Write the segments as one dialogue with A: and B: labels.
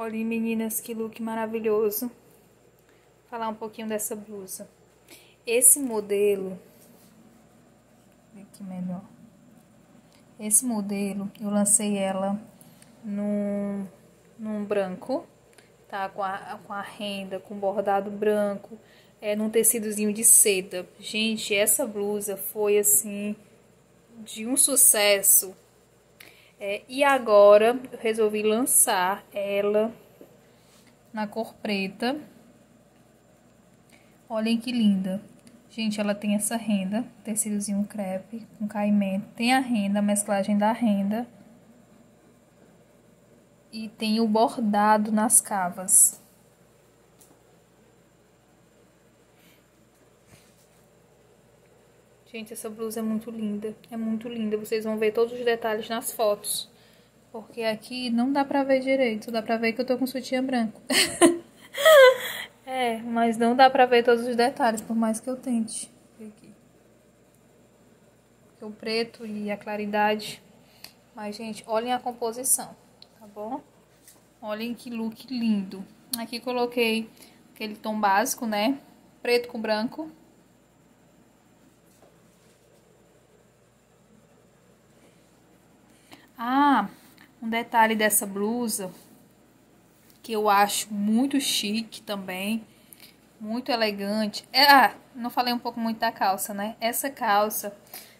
A: Olhem, meninas, que look maravilhoso. Vou falar um pouquinho dessa blusa. Esse modelo... Aqui melhor. Esse modelo, eu lancei ela num, num branco, tá? Com a, com a renda, com bordado branco, é, num tecidozinho de seda. Gente, essa blusa foi, assim, de um sucesso é, e agora eu resolvi lançar ela na cor preta. Olhem que linda. Gente, ela tem essa renda, tecidozinho crepe com caimento. Tem a renda, a mesclagem da renda. E tem o bordado nas cavas. Gente, essa blusa é muito linda. É muito linda. Vocês vão ver todos os detalhes nas fotos. Porque aqui não dá pra ver direito. Dá pra ver que eu tô com sutiã branco. é, mas não dá pra ver todos os detalhes, por mais que eu tente. Aqui. o preto e a claridade. Mas, gente, olhem a composição, tá bom? Olhem que look lindo. Aqui coloquei aquele tom básico, né? Preto com branco. Ah, um detalhe dessa blusa que eu acho muito chique também, muito elegante. É, ah, não falei um pouco muito da calça, né? Essa calça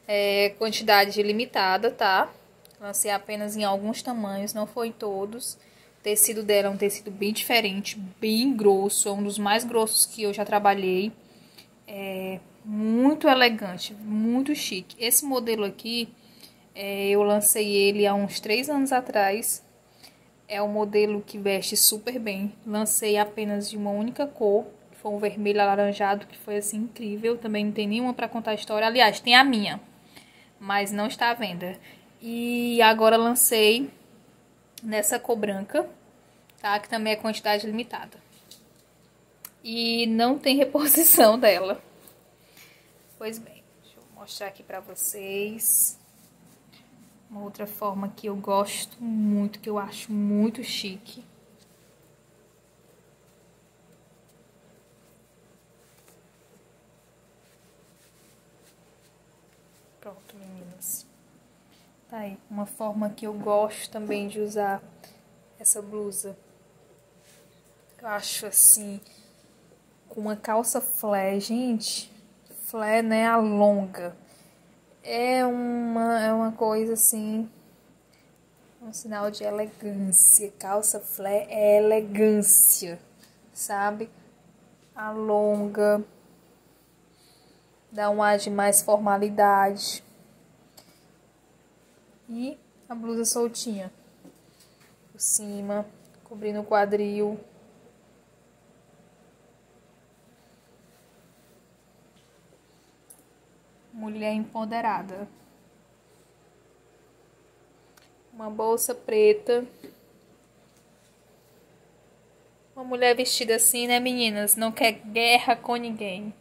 A: é quantidade limitada, tá? Lancei apenas em alguns tamanhos, não foi em todos. O tecido dela é um tecido bem diferente, bem grosso, é um dos mais grossos que eu já trabalhei. É muito elegante, muito chique. Esse modelo aqui eu lancei ele há uns três anos atrás. É um modelo que veste super bem. Lancei apenas de uma única cor, que foi um vermelho alaranjado, que foi assim incrível. Também não tem nenhuma para contar a história. Aliás, tem a minha, mas não está à venda. E agora lancei nessa cor branca, tá? Que também é quantidade limitada. E não tem reposição dela. Pois bem, deixa eu mostrar aqui para vocês. Uma outra forma que eu gosto muito, que eu acho muito chique. Pronto, meninas. Tá aí, uma forma que eu gosto também de usar essa blusa. Eu acho assim, com uma calça flare, gente, flare, né, a longa é uma, é uma coisa assim, um sinal de elegância. Calça flare é elegância, sabe? Alonga, dá um ar de mais formalidade. E a blusa soltinha por cima, cobrindo o quadril. Mulher empoderada. Uma bolsa preta. Uma mulher vestida assim, né, meninas? Não quer guerra com ninguém.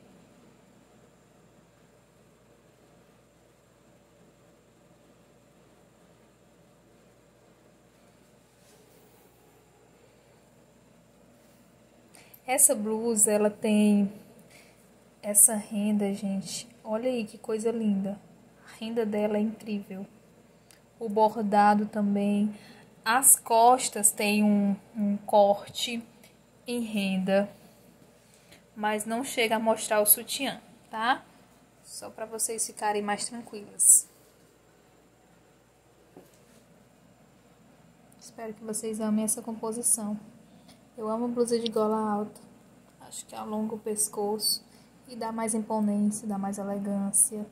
A: Essa blusa, ela tem essa renda, gente, olha aí que coisa linda. A renda dela é incrível. O bordado também. As costas tem um, um corte em renda, mas não chega a mostrar o sutiã, tá? Só para vocês ficarem mais tranquilas. Espero que vocês amem essa composição. Eu amo blusa de gola alta. Acho que alonga o pescoço e dá mais imponência, dá mais elegância.